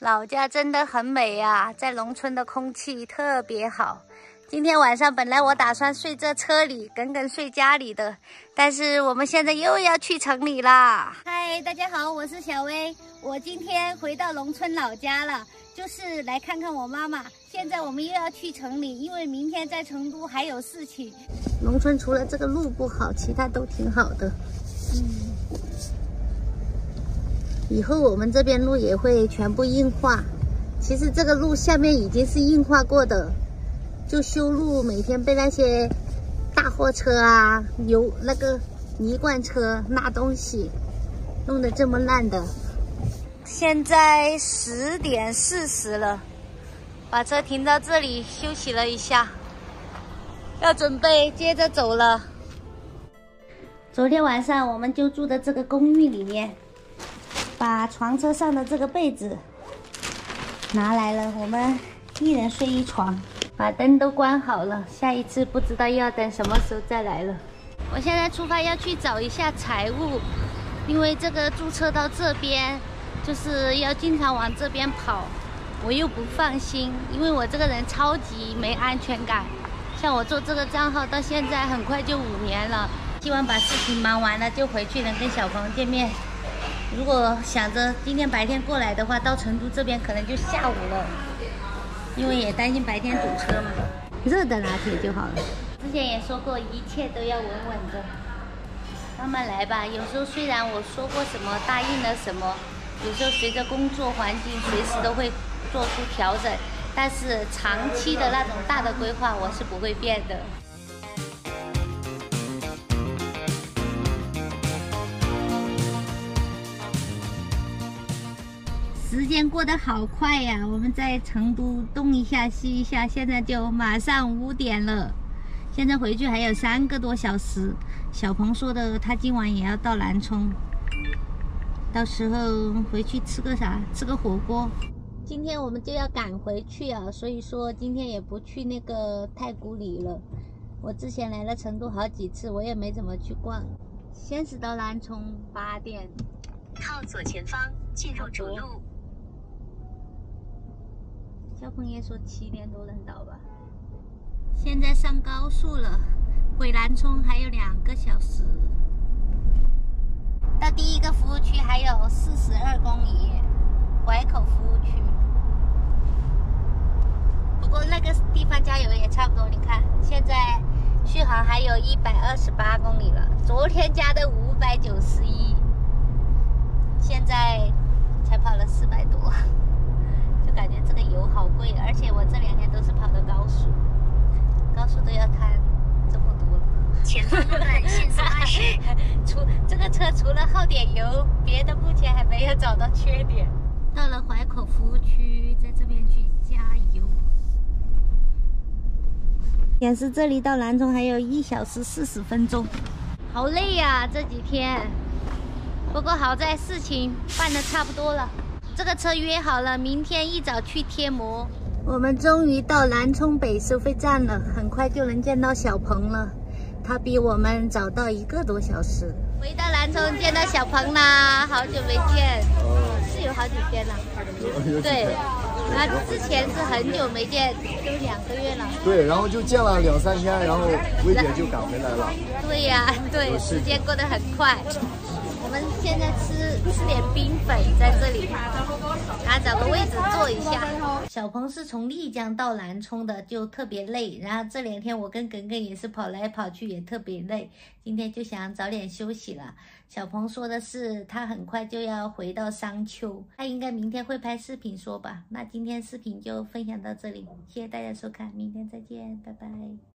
老家真的很美呀，在农村的空气特别好。今天晚上本来我打算睡这车里，耿耿睡家里的，但是我们现在又要去城里啦。嗨，大家好，我是小薇，我今天回到农村老家了，就是来看看我妈妈。现在我们又要去城里，因为明天在成都还有事情。农村除了这个路不好，其他都挺好的。嗯。以后我们这边路也会全部硬化。其实这个路下面已经是硬化过的，就修路，每天被那些大货车啊、油那个泥罐车拉东西，弄得这么烂的。现在十点四十了，把车停到这里休息了一下，要准备接着走了。昨天晚上我们就住的这个公寓里面。把床车上的这个被子拿来了，我们一人睡一床，把灯都关好了。下一次不知道又要等什么时候再来了。我现在出发要去找一下财务，因为这个注册到这边就是要经常往这边跑，我又不放心，因为我这个人超级没安全感。像我做这个账号到现在很快就五年了，希望把事情忙完了就回去能跟小鹏见面。如果想着今天白天过来的话，到成都这边可能就下午了，因为也担心白天堵车嘛。热的拿铁就好了。之前也说过，一切都要稳稳的，慢慢来吧。有时候虽然我说过什么，答应了什么，有时候随着工作环境，随时都会做出调整，但是长期的那种大的规划，我是不会变的。间过得好快呀！我们在成都东一下西一下，现在就马上五点了。现在回去还有三个多小时。小鹏说的，他今晚也要到南充，到时候回去吃个啥？吃个火锅。今天我们就要赶回去啊，所以说今天也不去那个太古里了。我之前来了成都好几次，我也没怎么去逛。先是到南充，八点，靠左前方进入主路。小鹏也说七点多能到吧。现在上高速了，回南充还有两个小时。到第一个服务区还有四十二公里，淮口服务区。不过那个地方加油也差不多，你看现在续航还有一百二十八公里了，昨天加的五百九十一，现在才跑了四百多。感觉这个油好贵，而且我这两天都是跑的高速，高速都要贪这么多了。前方路段限速二十。除这个车除了耗点油，别的目前还没有找到缺点。到了淮口服务区，在这边去加油。显示这里到南充还有一小时四十分钟，好累呀这几天。不过好在事情办的差不多了。这个车约好了，明天一早去贴膜。我们终于到南充北收费站了，很快就能见到小鹏了。他比我们早到一个多小时。回到南充见到小鹏啦，好久没见，是有好几天了。对，他，之前是很久没见，都两个月了。对，然后就见了两三天，然后薇姐就赶回来了。对呀，对，时间过得很快。们现在吃吃点冰粉，在这里，啊，找个位置坐一下。小鹏是从丽江到南充的，就特别累。然后这两天我跟耿耿也是跑来跑去，也特别累。今天就想早点休息了。小鹏说的是，他很快就要回到商丘，他应该明天会拍视频说吧。那今天视频就分享到这里，谢谢大家收看，明天再见，拜拜。